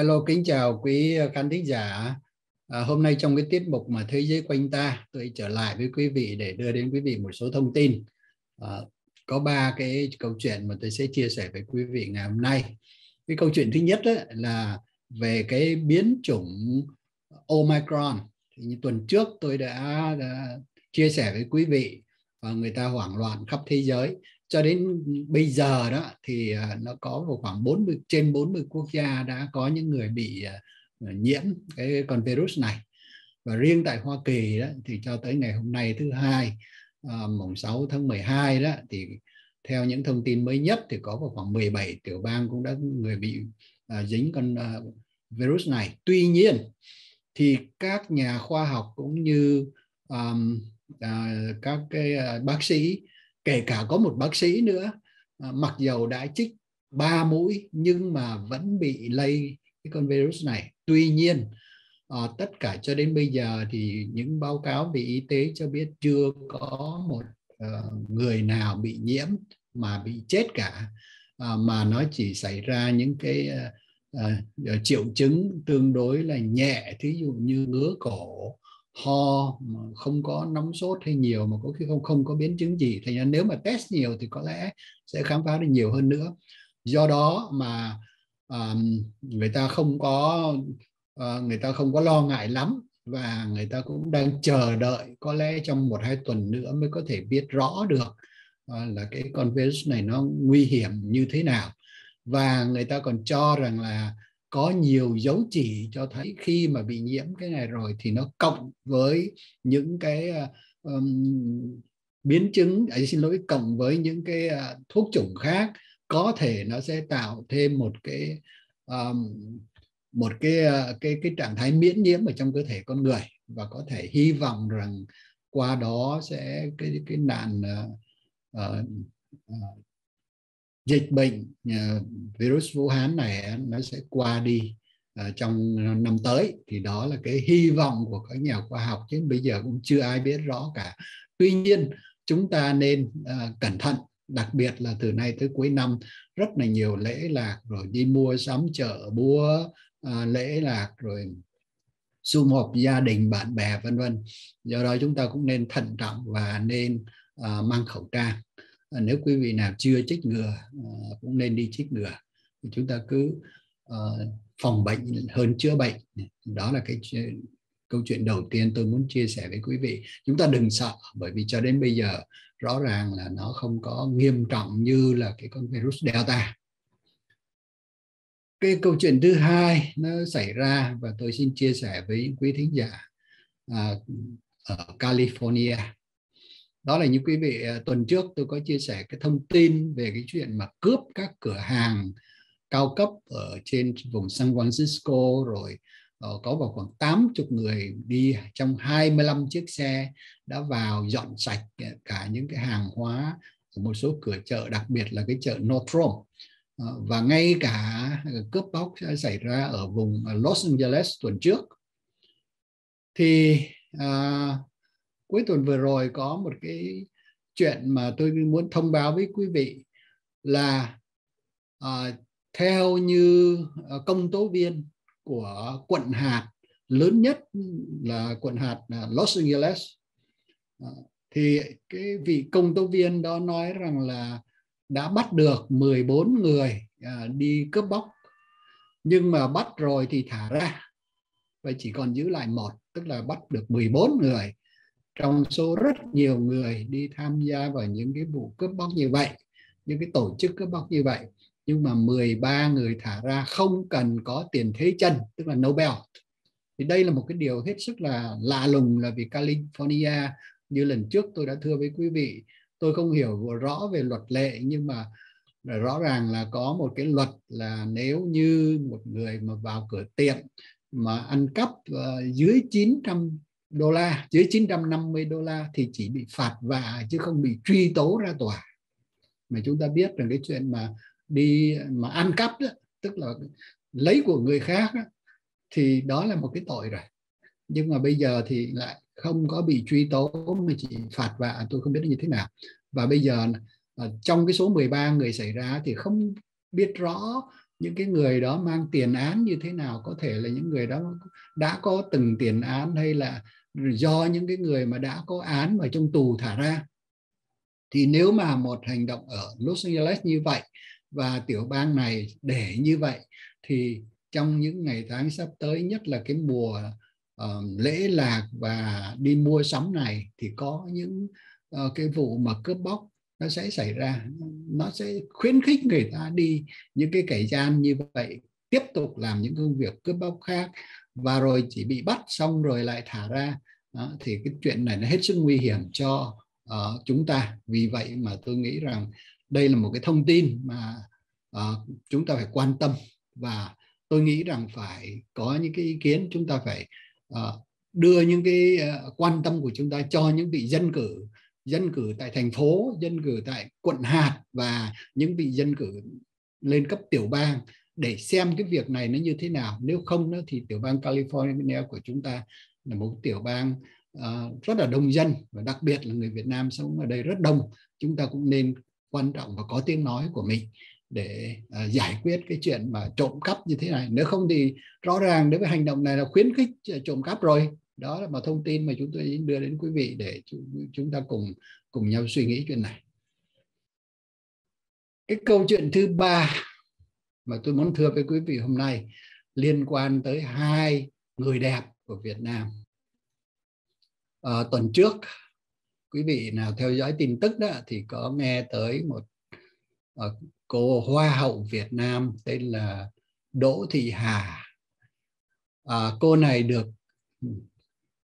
Hello, kính chào quý ờ, khán thính giả. À, hôm nay trong cái tiết mục mà Thế giới quanh ta, tôi trở lại với quý vị để đưa đến quý vị một số thông tin. À, có ba cái câu chuyện mà tôi sẽ chia sẻ với quý vị ngày hôm nay. Cái câu chuyện thứ nhất ấy, là về cái biến chủng Omicron. Thì như tuần trước tôi đã, đã chia sẻ với quý vị và người ta hoảng loạn khắp thế giới cho đến bây giờ đó thì à, nó có khoảng 40 trên 40 quốc gia đã có những người bị à, nhiễm cái con virus này và riêng tại Hoa Kỳ đó thì cho tới ngày hôm nay thứ hai à, mùng 6 tháng 12 đó thì theo những thông tin mới nhất thì có vào khoảng 17 tiểu bang cũng đã người bị dính con virus này. Tuy nhiên thì các nhà khoa học cũng như um, uh, các cái uh, bác sĩ kể cả có một bác sĩ nữa à, mặc dầu đã trích ba mũi nhưng mà vẫn bị lây cái con virus này. Tuy nhiên à, tất cả cho đến bây giờ thì những báo cáo về y tế cho biết chưa có một uh, người nào bị nhiễm mà bị chết cả. À, mà nó chỉ xảy ra những cái uh, uh, triệu chứng tương đối là nhẹ thí dụ như ngứa cổ ho mà không có nóng sốt hay nhiều mà có khi không không có biến chứng gì. Thành ra nếu mà test nhiều thì có lẽ sẽ khám phá được nhiều hơn nữa. Do đó mà um, người ta không có uh, người ta không có lo ngại lắm và người ta cũng đang chờ đợi có lẽ trong một hai tuần nữa mới có thể biết rõ được uh, là cái con virus này nó nguy hiểm như thế nào. Và người ta còn cho rằng là có nhiều dấu chỉ cho thấy khi mà bị nhiễm cái này rồi thì nó cộng với những cái um, biến chứng ấy xin lỗi cộng với những cái uh, thuốc chủng khác có thể nó sẽ tạo thêm một cái um, một cái uh, cái cái trạng thái miễn nhiễm ở trong cơ thể con người và có thể hy vọng rằng qua đó sẽ cái cái nạn uh, uh, dịch bệnh uh, virus Vũ Hán này nó sẽ qua đi uh, trong năm tới. Thì đó là cái hy vọng của các nhà khoa học chứ bây giờ cũng chưa ai biết rõ cả. Tuy nhiên chúng ta nên uh, cẩn thận đặc biệt là từ nay tới cuối năm rất là nhiều lễ lạc rồi đi mua sắm chợ búa uh, lễ lạc rồi sum họp gia đình bạn bè vân vân. Do đó chúng ta cũng nên thận trọng và nên uh, mang khẩu trang. Ờ, nếu quý vị nào chưa chích ngừa ờ, cũng nên đi chích ngừa. Chúng ta cứ ờ, phòng bệnh hơn chữa bệnh. Đó là cái câu chuyện đầu tiên tôi muốn chia sẻ với quý vị. Chúng ta đừng sợ bởi vì cho đến bây giờ rõ ràng là nó không có nghiêm trọng như là cái con virus delta. Cái câu chuyện thứ hai nó xảy ra và tôi xin chia sẻ với quý thính giả à, ở California đó là như quý vị ờ, tuần trước tôi có chia sẻ cái thông tin về cái chuyện mà cướp các cửa hàng cao cấp ở trên vùng San Francisco rồi ờ, có vào khoảng 80 người đi trong 25 chiếc xe đã vào dọn sạch ờ, cả những cái hàng hóa ở một số cửa chợ đặc biệt là cái chợ Nordstrom và ngay cả cướp bóc xảy ra ở vùng Los Angeles tuần trước. Thì uh, cuối tuần vừa rồi có một cái chuyện mà tôi muốn thông báo với quý vị là uh, theo như ờ, công tố viên của quận hạt lớn nhất là quận hạt Los Angeles ờ, thì cái vị công tố viên đó nói rằng là đã bắt được 14 người đi cướp bóc. Nhưng mà bắt rồi thì thả ra và chỉ còn giữ lại một tức là bắt được 14 người trong số rất nhiều người đi tham gia vào những cái vụ cướp bóc như vậy những cái tổ chức cướp bóc như vậy nhưng mà 13 người thả ra không cần có tiền thế chân tức là Nobel. Thì đây là một cái điều hết sức là lạ lùng là vì California như lần trước tôi đã thưa với quý vị tôi không hiểu rõ về luật lệ nhưng mà rõ ràng là có một cái luật là nếu như một người mà vào cửa tiệm mà ăn cắp uh, dưới 900 đô la dưới 950 đô la thì chỉ bị phạt vạ chứ không bị truy tố ra tòa. Mà chúng ta biết rằng cái chuyện mà đi mà ăn cắp đó, tức là lấy của người khác đó, thì đó là một cái tội rồi. Nhưng mà bây giờ thì lại không có bị truy tố mà chỉ phạt vạ tôi không biết như thế nào. Và bây giờ à, trong cái số 13 người xảy ra thì không biết rõ những cái người đó mang tiền án như thế nào. Có thể là những người đó đã có từng tiền án hay là do những cái người mà đã có án ở trong tù thả ra. Thì nếu mà một hành động ở Los Angeles như vậy và tiểu bang này để như vậy thì trong những ngày tháng sắp tới nhất là cái mùa uh, lễ lạc và đi mua sắm này thì có những uh, cái vụ mà cướp bóc nó sẽ xảy ra. Nó sẽ khuyến khích người ta đi những cái kẻ gian như vậy tiếp tục làm những công việc cướp bóc khác và rồi chỉ bị bắt xong rồi lại thả ra. Đó, thì cái chuyện này nó hết sức nguy hiểm cho uh, chúng ta. Vì vậy mà tôi nghĩ rằng đây là một cái thông tin mà uh, chúng ta phải quan tâm. Và tôi nghĩ rằng phải có những cái ý kiến chúng ta phải uh, đưa những cái uh, quan tâm của chúng ta cho những vị dân cử dân cử tại thành phố dân cử tại quận hạt và những vị dân cử lên cấp tiểu bang để xem cái việc này nó như thế nào. Nếu không nữa thì tiểu bang California của chúng ta là một tiểu bang uh, rất là đông dân và đặc biệt là người Việt Nam sống ở đây rất đông. Chúng ta cũng nên quan trọng và có tiếng nói của mình để uh, giải quyết cái chuyện mà trộm cắp như thế này. Nếu không thì rõ ràng đối với hành động này là khuyến khích ờ, trộm cắp rồi. Đó là một thông tin mà chúng tôi đưa đến quý vị để chúng ta cùng cùng nhau suy nghĩ chuyện này. Cái câu chuyện thứ ba mà tôi muốn thưa với quý vị hôm nay liên quan tới hai người đẹp của Việt Nam. À, tuần trước quý vị nào theo dõi tin tức đó thì có nghe tới một uh, cô hoa hậu Việt Nam tên là Đỗ Thị Hà. À, cô này được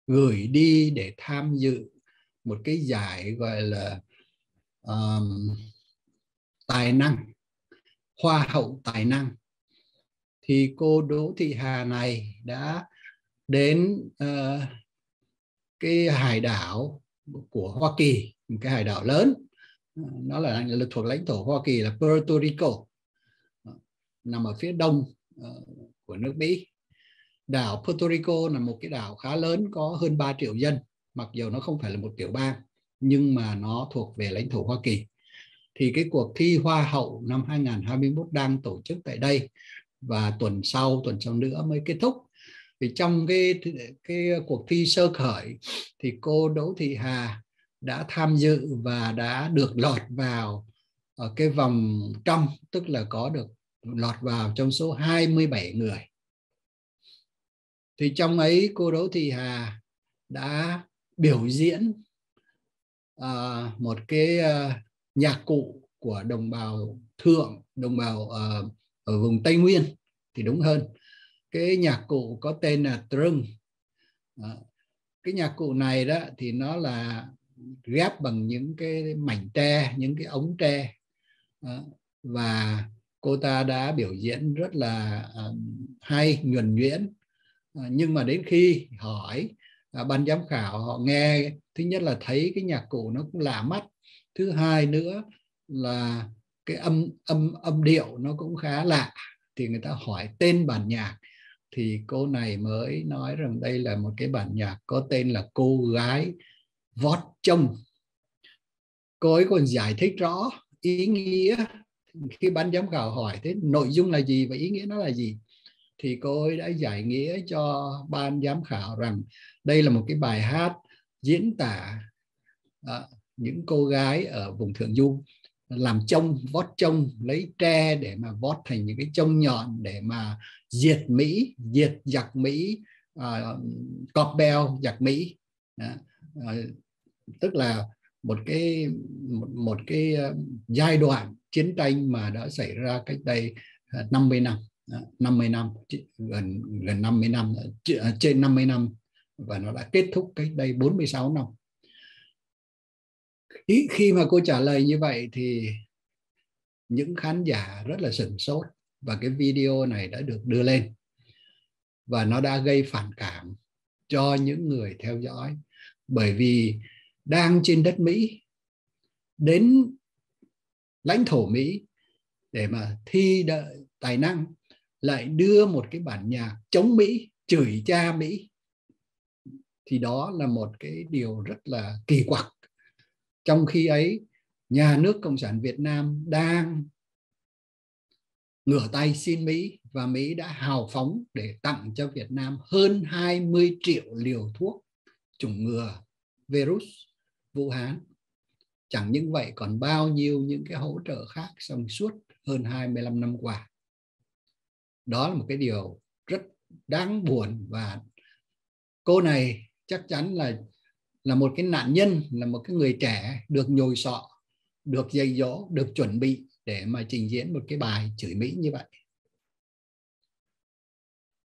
gửi đi để tham dự một cái giải gọi là um, tài năng hoa hậu tài năng. Thì cô Đỗ Thị Hà này đã đến uh, cái hải đảo của Hoa Kỳ một cái hải đảo lớn. Ờ, nó là, thuộc lãnh thổ Hoa Kỳ là Puerto Rico. Nằm ở phía đông uh, của nước Mỹ. Đảo Puerto Rico là một cái đảo khá lớn có hơn 3 triệu dân mặc dù nó không phải là một tiểu bang nhưng mà nó thuộc về lãnh thổ Hoa Kỳ thì cái cuộc thi Hoa hậu năm 2021 đang tổ chức tại đây. Và tuần sau tuần sau nữa mới kết thúc. Thì trong cái cái cuộc thi sơ khởi thì cô Đỗ Thị Hà đã tham dự và đã được lọt vào ở cái vòng trong tức là có được lọt vào trong số 27 người. Thì trong ấy cô Đỗ Thị Hà đã biểu diễn uh, một cái uh, nhạc cụ của đồng bào thượng đồng bào ở, ở vùng Tây Nguyên thì đúng hơn. Cái nhạc cụ có tên là trưng. Ờ, cái nhạc cụ này đó thì nó là ghép bằng những cái mảnh tre những cái ống tre. Ờ, và cô ta đã biểu diễn rất là hay nhuần nhuyễn. Nhưng mà đến khi hỏi ban giám khảo họ nghe thứ nhất là thấy cái nhạc cụ nó cũng lạ mắt thứ hai nữa là cái âm âm âm điệu nó cũng khá lạ. Thì người ta hỏi tên bản nhạc. Thì cô này mới nói rằng đây là một cái bản nhạc có tên là cô gái vót trông cô ấy còn giải thích rõ ý nghĩa khi ban giám khảo hỏi thế nội dung là gì và ý nghĩa nó là gì. Thì cô ấy đã giải nghĩa cho ban giám khảo rằng đây là một cái bài hát diễn tả à, những cô gái ở vùng thượng du làm trông vót trông lấy tre để mà vót thành những cái trông nhọn để mà diệt Mỹ diệt giặc Mỹ uh, cọp beo giặc Mỹ. À, à, tức là một cái một, một cái uh, giai đoạn chiến tranh mà đã xảy ra cách đây uh, 50 năm. 50 năm gần gần 50 năm trên 50 năm và nó đã kết thúc cách đây 46 năm khi, khi mà cô trả lời như vậy thì những khán giả rất là sửng sốt và cái video này đã được đưa lên. Và nó đã gây phản cảm cho những người theo dõi. Bởi vì đang trên đất Mỹ đến lãnh thổ Mỹ để mà thi đợi tài năng lại đưa một cái bản nhạc chống Mỹ chửi cha Mỹ thì đó là một cái điều rất là kỳ quặc trong khi ấy, nhà nước cộng sản Việt Nam đang ngửa tay xin Mỹ và Mỹ đã hào phóng để tặng cho Việt Nam hơn 20 triệu liều thuốc chủng ngừa virus Vũ Hán. Chẳng những vậy, còn bao nhiêu những cái hỗ trợ khác trong suốt hơn 25 năm qua. Đó là một cái điều rất đáng buồn và cô này chắc chắn là là một cái nạn nhân là một cái người trẻ được nhồi sọ được dạy dỗ được chuẩn bị để mà trình diễn một cái bài chửi mỹ như vậy.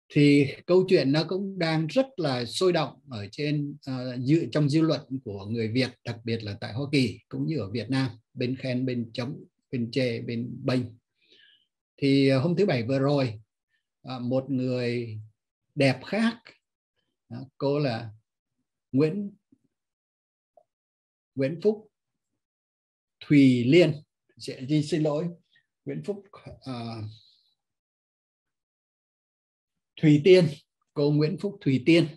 Thì câu chuyện nó cũng đang rất là sôi động ở trên uh, trong dư luận của người Việt đặc biệt là tại Hoa Kỳ cũng như ở Việt Nam bên khen bên chống bên chê bên bênh. Thì uh, hôm thứ bảy vừa rồi uh, một người đẹp khác uh, cô là Nguyễn Nguyễn Phúc Thùy Liên. Xin, xin lỗi. Nguyễn Phúc uh, Thùy Tiên. Cô Nguyễn Phúc Thùy Tiên.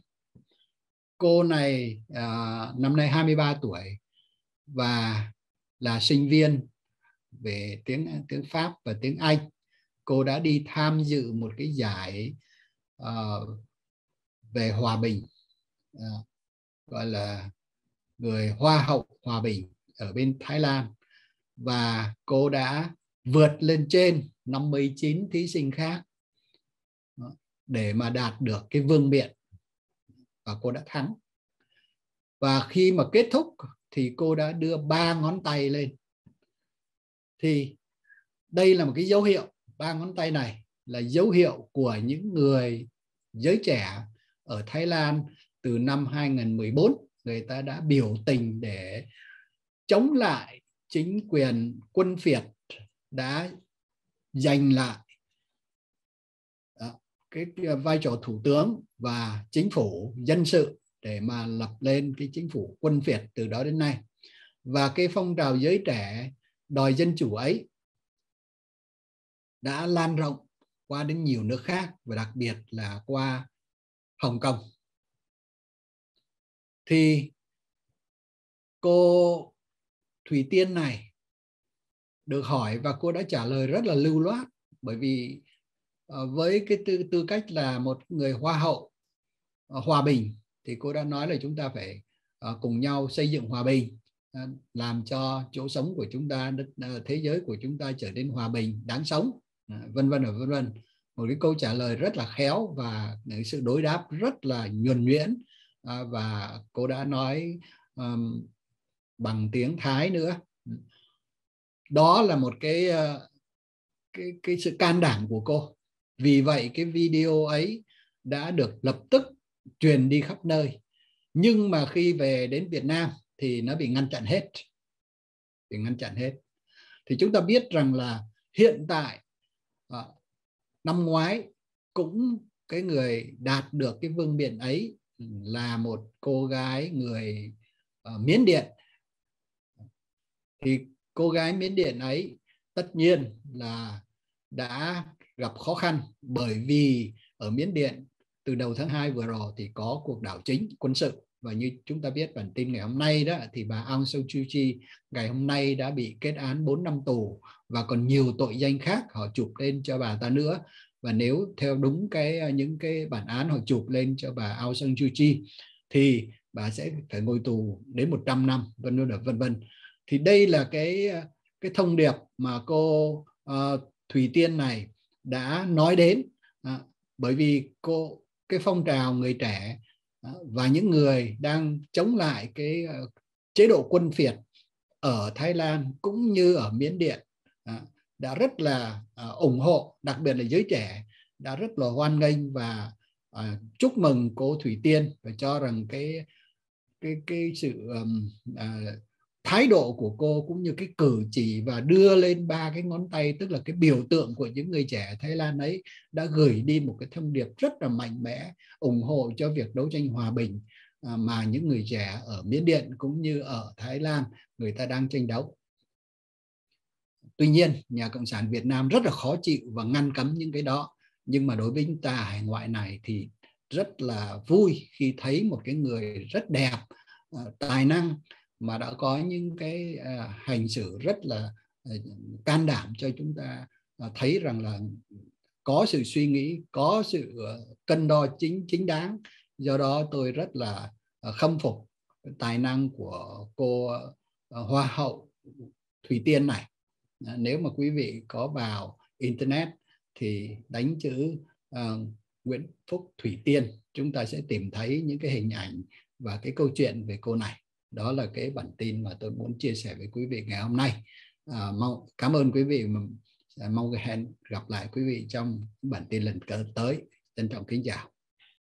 Cô này uh, năm nay 23 tuổi và là sinh viên về tiếng tiếng Pháp và tiếng Anh. Cô đã đi tham dự một cái giải uh, về hòa bình uh, gọi là người hoa hậu hòa bình ở bên Thái Lan. Và cô đã vượt lên trên 59 thí sinh khác để mà đạt được cái vương miện và cô đã thắng. Và khi mà kết thúc thì cô đã đưa ba ngón tay lên. Thì đây là một cái dấu hiệu, ba ngón tay này là dấu hiệu của những người giới trẻ ở Thái Lan từ năm 2014 người ta đã biểu tình để chống lại chính quyền quân phiệt đã giành lại ờ, cái vai trò thủ tướng và chính phủ dân sự để mà lập lên cái chính phủ quân phiệt từ đó đến nay. Và cái phong trào giới trẻ đòi dân chủ ấy đã lan rộng qua đến nhiều nước khác và đặc biệt là qua Hồng Kông thì cô Thủy Tiên này được hỏi và cô đã trả lời rất là lưu loát, bởi vì ờ, với cái tư tư cách là một người hoa hậu ờ, hòa bình, thì cô đã nói là chúng ta phải ờ, cùng nhau xây dựng hòa bình làm cho chỗ sống của chúng ta thế giới của chúng ta trở nên hòa bình, đáng sống vân vân và vân vân. Một cái câu trả lời rất là khéo và sự đối đáp rất là nhuần nhuyễn à, và cô đã nói um, bằng tiếng Thái nữa. Đó là một cái ờ, cái cái sự can đảm của cô. Vì vậy cái video ấy đã được lập tức truyền đi khắp nơi. Nhưng mà khi về đến Việt Nam thì nó bị ngăn chặn hết. Bị ngăn chặn hết. Thì chúng ta biết rằng là hiện tại ờ, năm ngoái cũng cái người đạt được cái vương miện ấy là một cô gái người uh, Miến Điện. Thì cô gái Miến Điện ấy tất nhiên là đã gặp khó khăn bởi vì ở Miến Điện từ đầu tháng 2 vừa rồi thì có cuộc đảo chính quân sự. Và như chúng ta biết bản tin ngày hôm nay đó thì bà Aung San Suu Kyi ngày hôm nay đã bị kết án 4 năm tù và còn nhiều tội danh khác họ chụp lên cho bà ta nữa và nếu theo đúng cái ờ, những cái bản án họ chụp lên cho bà Aung San Suu Kyi thì bà sẽ phải ngồi tù đến 100 năm vân vân vân vân. Thì đây là cái ờ, cái thông điệp mà cô ờ, uh, Thủy Tiên này đã nói đến. Uh, bởi vì cô cái phong trào người trẻ uh, và những người đang chống lại cái uh, chế độ quân phiệt ở Thái Lan cũng như ở Miến Điện uh, đã rất là uh, ủng hộ đặc biệt là giới trẻ đã rất là hoan nghênh và uh, chúc mừng cô Thủy Tiên và cho rằng cái cái cái sự um, uh, thái độ của cô cũng như cái cử chỉ và đưa lên ba cái ngón tay tức là cái biểu tượng của những người trẻ Thái Lan ấy đã gửi đi một cái thông điệp rất là mạnh mẽ ủng hộ cho việc đấu tranh hòa bình mà những người trẻ ở Miến Điện cũng như ở Thái Lan người ta đang tranh đấu tuy nhiên, nhà cộng sản việt nam rất là khó chịu và ngăn cấm những cái đó. Nhưng mà đối với chúng ta, hải ngoại này thì rất là vui khi thấy một cái người rất đẹp ờ, tài năng mà đã có những cái ờ, hành xử rất là ờ, can đảm cho chúng ta thấy rằng là có sự suy nghĩ, có sự cân đo chính chính đáng. Do đó tôi rất là khâm phục tài năng của cô hoa hậu thủy tiên này. Ờ, nếu mà quý vị có vào internet thì đánh chữ uh, Nguyễn Phúc Thủy Tiên chúng ta sẽ tìm thấy những cái hình ảnh và cái câu chuyện về cô này. Đó là cái bản tin mà tôi muốn chia sẻ với quý vị ngày hôm nay. À, mong cảm ơn quý vị à, mong hẹn gặp lại quý vị trong bản tin lần tới. Trân trọng kính chào.